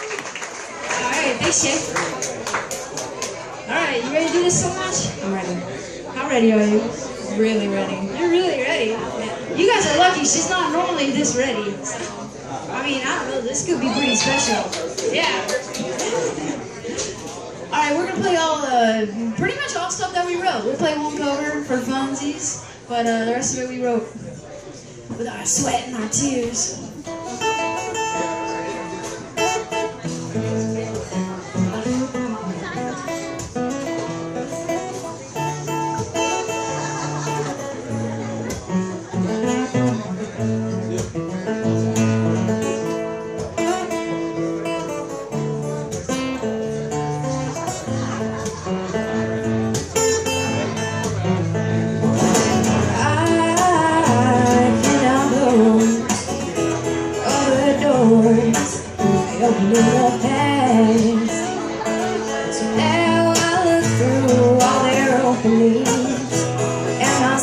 Alright, thanks, Jay. Alright, you ready to do this so much? I'm ready. How ready are you? Really ready. You're really ready. You guys are lucky. She's not normally this ready. I mean, I don't know. This could be pretty special. Yeah. Alright, we're gonna play all, uh, pretty much all stuff that we wrote. We'll play one cover for funsies, but uh, the rest of it we wrote with our sweat and our tears.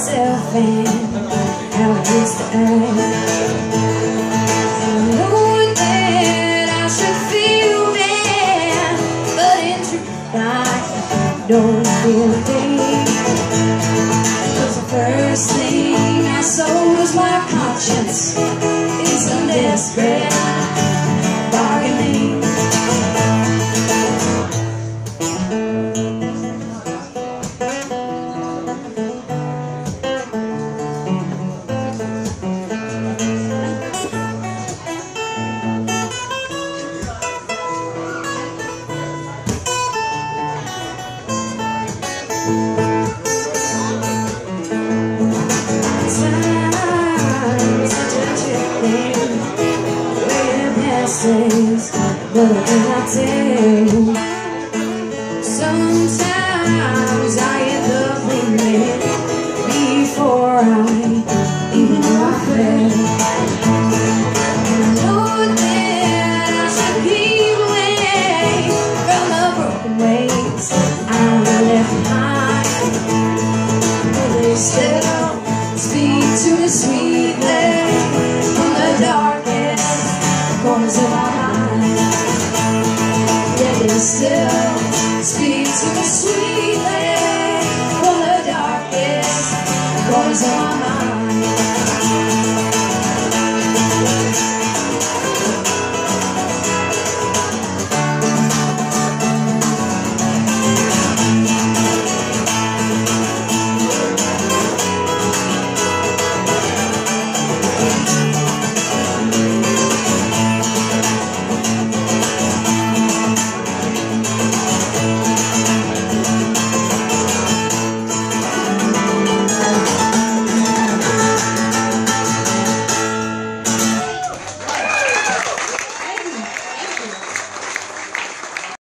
Myself and how I used to act. And knowing that I should feel bad, but in truth I don't feel a thing. The first thing I saw was my conscience in some desperate passes, but I tell. Sometimes I end up blaming before I even know that I should away from the broken ways I left. But they still Speak to sweet lady from the darkest corners of my.